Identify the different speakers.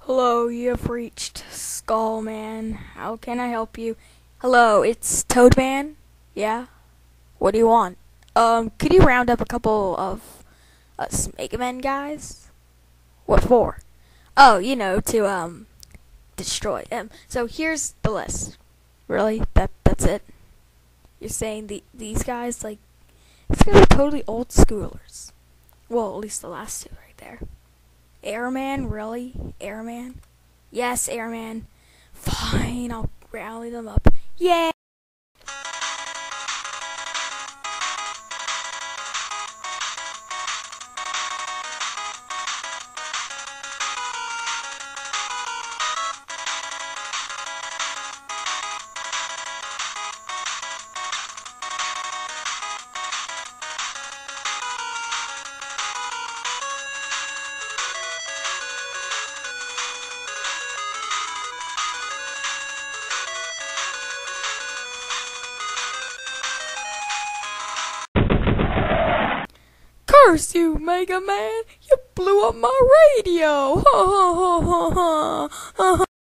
Speaker 1: Hello, you have reached Skullman. How can I help you? Hello, it's Toadman. Yeah? What do you want? Um, could you round up a couple of us Mega Men guys? What for? Oh, you know, to um destroy them. So here's the list. Really? That that's it? You're saying the these guys like these guys are totally old schoolers. Well, at least the last two right there. Airman, really? Airman? Yes, Airman. Fine, I'll rally them up. Yay! Curse you, Mega Man! You blew up my radio! Ha ha ha ha ha!